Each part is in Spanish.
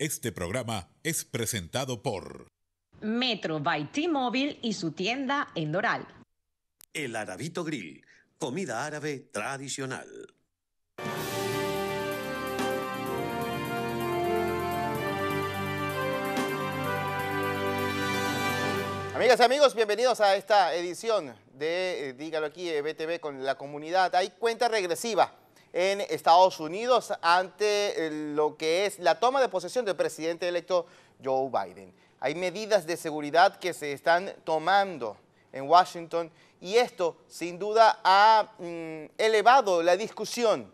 Este programa es presentado por Metro by T-Mobile y su tienda en Doral. El Arabito Grill, comida árabe tradicional. Amigas y amigos, bienvenidos a esta edición de eh, Dígalo aquí, BTV con la comunidad. Hay cuenta regresiva en Estados Unidos ante eh, lo que es la toma de posesión del presidente electo Joe Biden. Hay medidas de seguridad que se están tomando en Washington y esto sin duda ha mm, elevado la discusión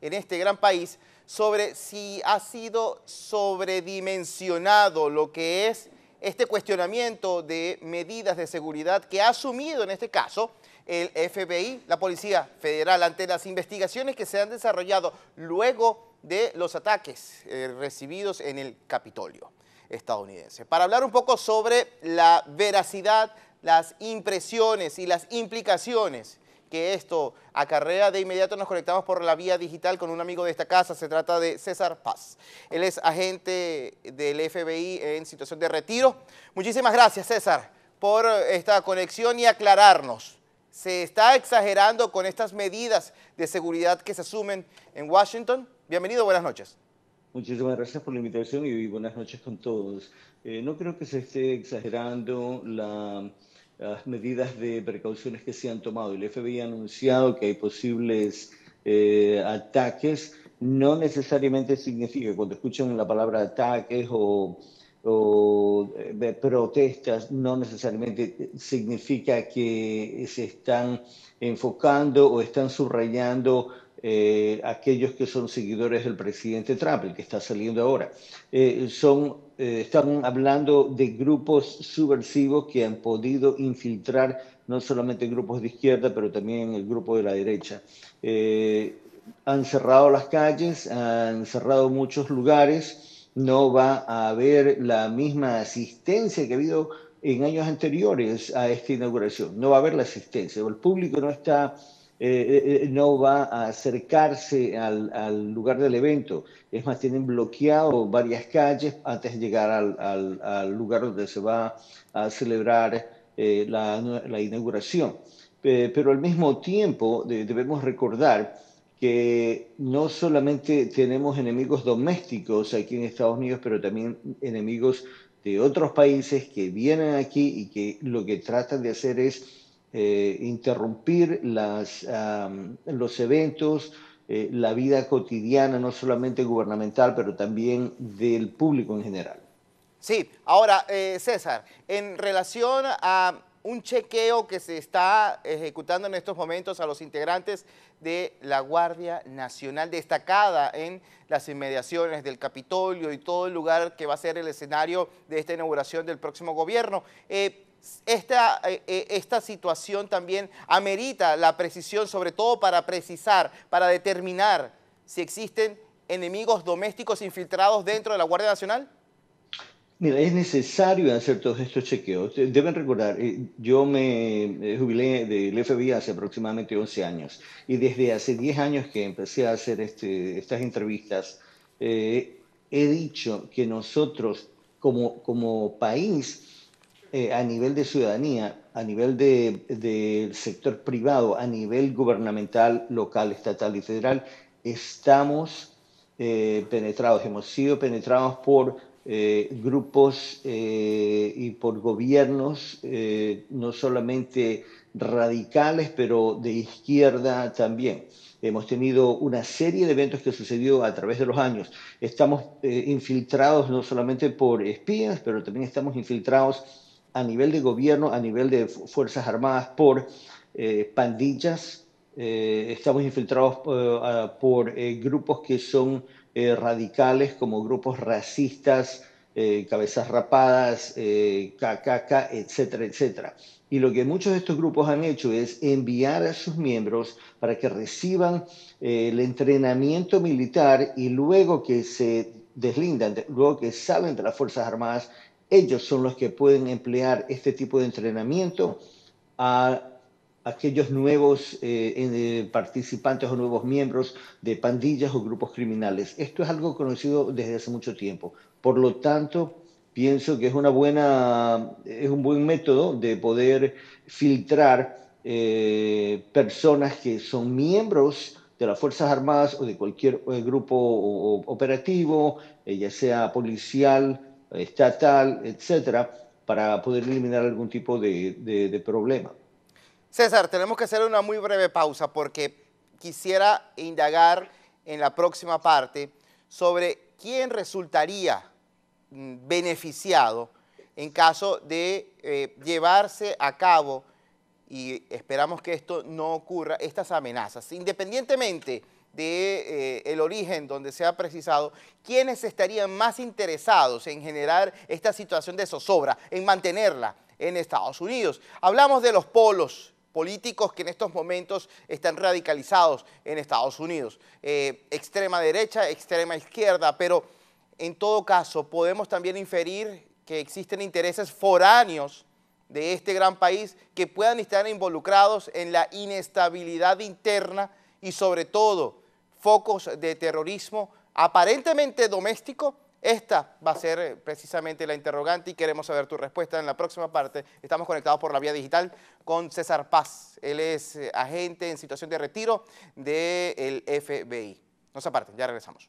en este gran país sobre si ha sido sobredimensionado lo que es este cuestionamiento de medidas de seguridad que ha asumido en este caso el FBI, la Policía Federal, ante las investigaciones que se han desarrollado luego de los ataques eh, recibidos en el Capitolio estadounidense. Para hablar un poco sobre la veracidad, las impresiones y las implicaciones que esto acarrea. De inmediato nos conectamos por la vía digital con un amigo de esta casa. Se trata de César Paz. Él es agente del FBI en situación de retiro. Muchísimas gracias, César, por esta conexión y aclararnos. ¿Se está exagerando con estas medidas de seguridad que se asumen en Washington? Bienvenido, buenas noches. Muchísimas gracias por la invitación y buenas noches con todos. Eh, no creo que se esté exagerando la las medidas de precauciones que se han tomado. El FBI ha anunciado que hay posibles eh, ataques. No necesariamente significa, cuando escuchan la palabra ataques o, eh, protestas, no necesariamente significa que se están enfocando o están subrayando eh, aquellos que son seguidores del presidente Trump, el que está saliendo ahora. son eh, están hablando de grupos subversivos que han podido infiltrar no solamente grupos de izquierda, pero también el grupo de la derecha. Eh, han cerrado las calles, han cerrado muchos lugares, no va a haber la misma asistencia que ha habido en años anteriores a esta inauguración. No va a haber la asistencia, el público no está eh, eh, no va a acercarse al, lugar del evento. Es más, tienen bloqueado varias calles antes de llegar al, lugar donde se va a celebrar eh, la, inauguración. pero al mismo tiempo debemos recordar que no solamente tenemos enemigos domésticos aquí en Estados Unidos, pero también enemigos de otros países que vienen aquí y que lo que tratan de hacer es eh, interrumpir los eventos, eh, la vida cotidiana, no solamente gubernamental, pero también del público en general. Sí, ahora, eh, César, en relación a un chequeo que se está ejecutando en estos momentos a los integrantes de la Guardia Nacional, destacada en las inmediaciones del Capitolio y todo el lugar que va a ser el escenario de esta inauguración del próximo gobierno eh, eh, esta situación también amerita la precisión, sobre todo para precisar, para determinar si existen enemigos domésticos infiltrados dentro de la Guardia Nacional? Mira, es necesario hacer todos estos chequeos. Deben recordar, eh, yo me jubilé del FBI hace aproximadamente 11 años y desde hace 10 años que empecé a hacer este, estas entrevistas, he dicho que nosotros como, como país eh, a nivel de ciudadanía, a nivel del de, sector privado, a nivel gubernamental, local, estatal y federal, estamos eh, penetrados, hemos sido penetrados por eh, grupos y por gobiernos, no solamente radicales, pero de izquierda también. Hemos tenido una serie de eventos que sucedió a través de los años. Estamos infiltrados no solamente por espías, pero también estamos infiltrados a nivel de gobierno, a nivel de Fuerzas Armadas por eh, pandillas, eh, estamos infiltrados eh, por grupos que son radicales como grupos racistas, cabezas rapadas, KKK, etcétera, etcétera. Y lo que muchos de estos grupos han hecho es enviar a sus miembros para que reciban el entrenamiento militar y luego que se deslindan, luego que salen de las Fuerzas Armadas, ellos son los que pueden emplear este tipo de entrenamiento a aquellos nuevos eh, eh, participantes o nuevos miembros de pandillas o grupos criminales. Esto es algo conocido desde hace mucho tiempo. Por lo tanto, pienso que es, una buena, es un buen método de poder filtrar eh, personas que son miembros de las Fuerzas Armadas o de cualquier grupo operativo, ya sea policial, estatal, etcétera, para poder eliminar algún tipo de problema. César, tenemos que hacer una muy breve pausa porque quisiera indagar en la próxima parte sobre quién resultaría mm, beneficiado en caso de eh, llevarse a cabo, y esperamos que esto no ocurra, estas amenazas. Independientemente de, eh, origen donde se ha precisado, ¿quiénes estarían más interesados en generar esta situación de zozobra, en mantenerla en Estados Unidos? Hablamos de los polos políticos que en estos momentos están radicalizados en Estados Unidos. Eh, extrema derecha, extrema izquierda, pero en todo caso podemos también inferir que existen intereses foráneos de este gran país que puedan estar involucrados en la inestabilidad interna y sobre todo focos de terrorismo aparentemente doméstico esta va a ser eh, precisamente la interrogante y queremos saber tu respuesta en la próxima parte. Estamos conectados por la vía digital con César Paz. Él es eh, agente en situación de retiro del FBI. No se aparten, ya regresamos.